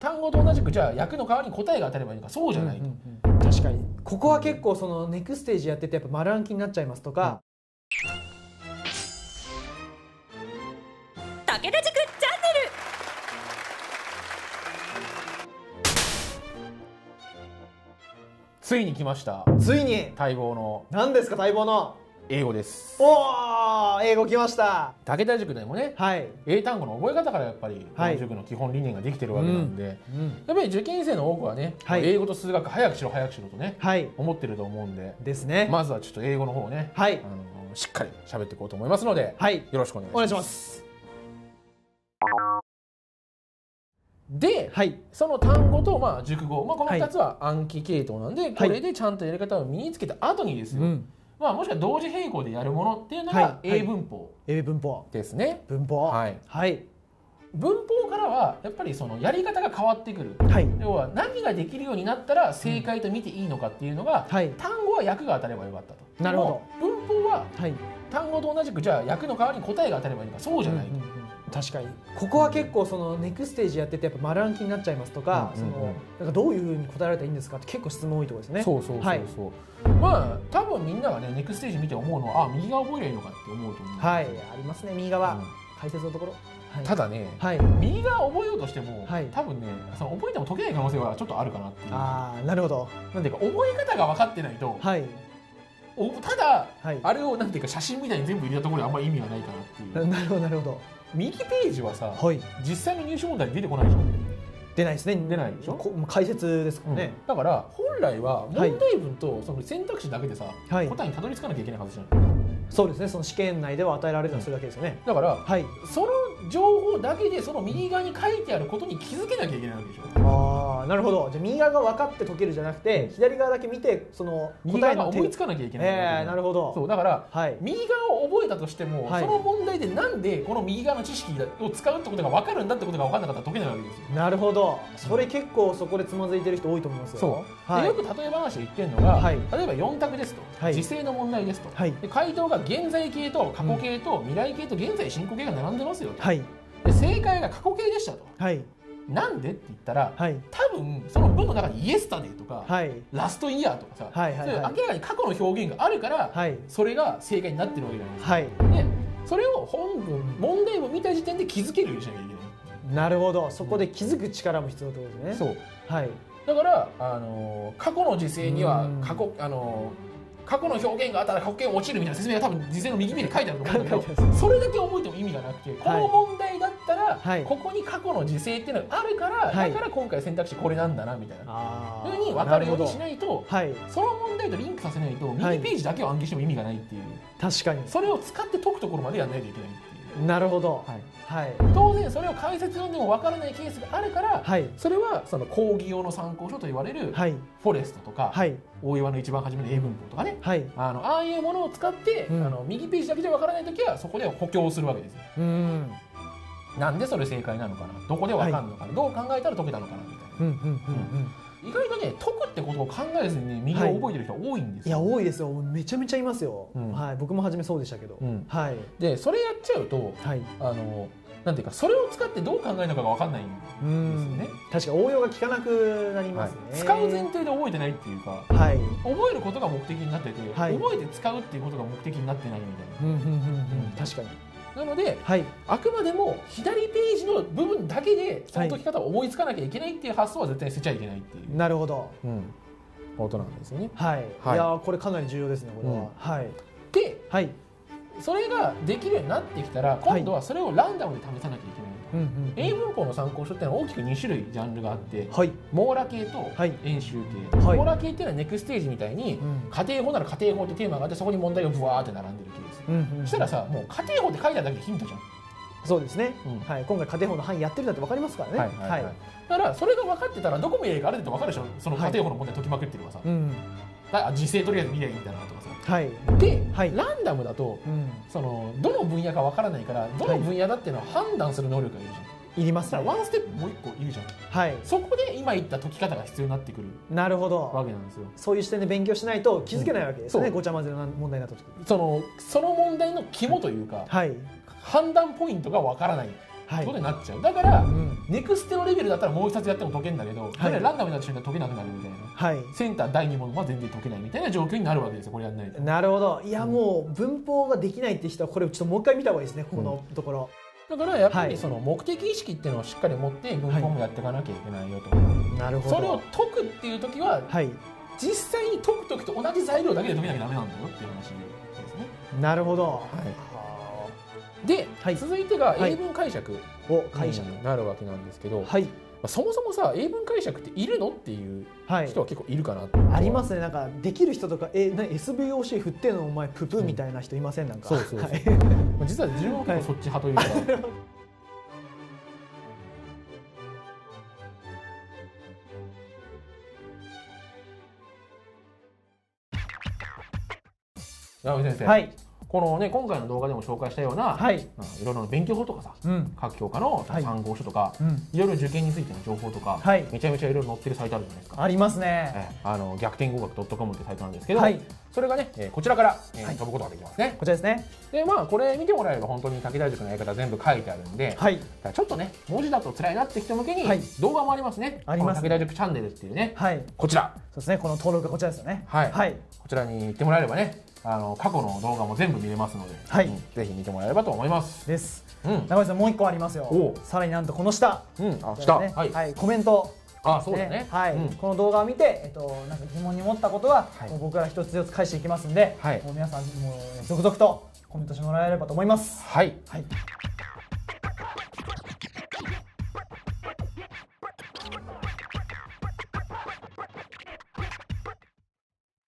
単語と同じくじゃあ役の代わりに答えが当たればいいのかそうじゃないと、うんうんうん。確かに。ここは結構そのネクステージやっててやっぱ丸暗記になっちゃいますとか、武田塾チャンネル。ついに来ました。ついに。待望の。何ですか待望の。英語です。おー英語来ました。武田塾でもねはい、英単語の覚え方からやっぱり、はい。塾の基本理念ができてるわけなんで、うん、やっぱり受験生の多くはね、はい。英語と数学早くしろ早くしろとねはい。思ってると思うんでですね、まずはちょっと英語の方をね、はい。あのしっかり喋っていこうと思いますので、はい。よろしくお願いします。で、はい。その単語とまあ熟語、まあ、この2つは暗記系統なんで、これでちゃんとやり方を身につけた後にですよ、うんまあ、もしくは同時並行でやるものっていうのはいが英文法英文法。ですね、文法。はい。はい。文法からはやっぱりそのやり方が変わってくる。はい。要は何ができるようになったら正解と見ていいのかっていうのが、はい。単語は訳が当たればよかったと。なるほでも文法ははい。単語と同じくじゃあ訳の代わりに答えが当たればいいのかそうじゃないと、うんうんうん確かに。ここは結構そのネクステージやっててやっぱ丸暗記になっちゃいますとか、うんうんうん。そのなんかどういうふうに答えられたらいいんですかって結構質問多いところですね。そうそうそうそう、はい。まあ多分みんながねネクステージ見て思うのはあ右側覚えりゃいいのかって思うと思う、はい。ありますね右側、うん。解説のところ、はい、ただね、はい。右側覚えようとしても、はい。多分ねその覚えても解けない可能性はちょっとあるかなっていう。ああなるほど。なんていうか覚え方が分かってないと、はい。おただはい。あれをなんていうか写真みたいに全部入れたところであんまり意味がないかなっていう。ななるほどなるほど右ページはさ、はい。実際に入試問題出てこないじゃん、出ないですね。出ないでしょ？こ解説ですからね、だから本来は問題文とその選択肢だけでさ、はい。答えにたどり着かなきゃいけないはずじゃん。そうですね。その試験内では与えられるのはそれだけですよね、だからはい。その情報だけでその右側に書いてあることに気づけなきゃいけないわけでしょ？ああなるほど。じゃあ右側が分かって解けるじゃなくて左側だけ見てその右側が思いつかなきゃいけないええなるほど。そうだからはい。右側を覚えたとしても、はい。その問題でなんでこの右側の知識を使うってことが分かるんだってことが分かんなかったら解けないわけですよ。なるほど。それ結構そこでつまずいてる人多いと思いますよ。そう、はい。でよく例え話で言ってるのが、はい。例えば4択ですと、はい。時制の問題ですと、はい。で回答が現在形と過去形と未来形と現在進行形が並んでますよと、はい。で正解が過去形でしたと。はいなんで？って言ったら、はい多分その文の中にイエスタデーとか、はいラストイヤーとかさ、はいはいはい明らかに過去の表現があるから、はいそれが正解になってるわけじゃないで？すか、はいで？それを本文問題文見た時点で？気づけるようにしなきゃいけないなるほどそこで？気づく力も必要ってことで？すねそうはいだから、あのー過去の時勢には過去、あのー過去の表現があったら過去形落ちるみたいな説明が多分時勢の右目に書いてあると思うんだけどそれだけ覚えても意味がなくてこの問題だったら、はい。ここに過去の時勢っていうのがあるから、はい。だから今回選択肢これなんだなみたいなあふうに分かるようにしいないとはい。その問題とリンクさせないとはい右ページだけを暗記しても意味がないっていう、確かに。それを使って解くところまでやらないといけないなるほど。はい、はい。当然それを解説読んでも分からないケースがあるから、はい。それはその講義用の参考書と言われるはい。フォレストとか、はい。大岩の一番初めの英文法とかね。はい。あのああいうものを使って、うん。あの右ページだけじゃ分からない時はそこで補強するわけですよ。うん。なんでそれ正解なのかな？どこで分かるのかな、どう考えたら解けたのかな？意外とね解くってことを考えずにね右を覚えてる人は多いんですいやよ、多いですよ。めちゃめちゃいますよ、うん。はい僕も初めそうでしたけど、うん。はい。でそれやっちゃうとはい。あのなんていうかそれを使ってどう考えるのかが分かんないんうんですよね。確か応用が効かなくなりますね、はい、使う前提で覚えてないっていうかはい。覚えることが目的になってて、はい。覚えて使うっていうことが目的になってないみたいうんうんうん。うん。確かにななのではい。あくまでも左ページの部分だけでその解き方を思いつかなきゃいけないっていう発想は絶対捨てちゃいけないっていう、なるほど。うん、ことなんですよね。はい、はい。い、やーこれかなり重要ですねこれは、うん。はい。ではいそれができるようになってきたら今度はそれをランダムで試さなきゃいけない。うんうん英文法の参考書っていうのは大きく2種類ジャンルがあってはい。網羅系とはい。演習系、はい。網羅系っていうのはネクステージみたいにうん。家庭法なら家庭法ってテーマがあってそこに問題がブワーって並んでるケース、うんうんそしたらさもう家庭法って書いてあるだけでヒントじゃん、そうですね、うん。はい。今回家庭法の範囲やってるんだって分かりますからね。はいはいはい。だからそれが分かってたらどこもいいかある程度分かるでしょ。その家庭法の問題解きまくってるからさ、うんあ時勢とりあえず見りゃいいんだなとかさ。はい。で、はい。ランダムだとうん。そのどの分野か分からないからどの分野だっていうのを判断する能力がいるじゃん、いります。そしたらワンステップもう一個いるじゃん。はい。そこで今言った解き方が必要になってくるなるほわどけなんですよ。そういう視点で勉強しないと気づけないわけですよね、う。んごちゃ混ぜの問題になった時。そのその問題の肝というか、はい。判断ポイントが分からないはいことになっちゃう。だから、うん。ネクステのレベルだったらもう一冊やっても解けるんだけど、それランダムになった瞬間解けなくなるみたいな。はい。センター第2問は全然解けないみたいな状況になるわけですよこれやんないと。なるほどいやもう文法ができないって人はこれちょっともう一回見た方がいいですねここのところ、だからやっぱはい。りその目的意識っていうのをしっかり持って文法もやっていかなきゃいけないよと、なるほど。それを解くっていう時ははい。実際に解く時と同じ材料だけで解けなきゃダメなんだよっていう話ですね。なるほど、で、はい。続いてがはい。英文解釈お解釈、になるわけなんですけど、まはい。あそもそもさ英文解釈っているのっていうはい。人は結構いるかな、ありますね。なんかできる人とかえな SVOC 振ってんのお前ププみたいな人いません？なんか。そうそうそう。はい。まあ実は自分は結構そっち派というか、山口先生、はいこのね今回の動画でも紹介したような、はい。まあいろいろな勉強法とかさうん。各教科のはい。参考書とか、うん。いろいろ受験についての情報とか、はい。めちゃめちゃいろいろ載ってるサイトあるじゃないですか。ありますね。ええあの逆転合格 .com ってサイトなんですけど、はい。それがね、えーこちらから、えーはい。飛ぶことができますね。こちらですね。でまあこれ見てもらえれば本当に武田塾のやり方全部書いてあるんで、はい。ちょっとね文字だと辛いなって人向けにはい。動画もありますね。ありますこの武田塾チャンネルっていうね、はい。こちら。そうですね。この登録がこちらですよね。はい。はい。こちらに行ってもらえればね、あの過去の動画も全部見れますので、はい。うん。ぜひ見てもらえればと思います。です。うん、中井さんもう一個ありますよ。おさらになんとこの下。うん、あ、ね。はい、はい。コメント。あ、そうだね、はい、うん。この動画を見て、えっと、なんか疑問に持ったことは、はい。僕から一つずつ返していきますんで、はい。もう皆さんもう続々とコメントしてもらえればと思います。はい、はい、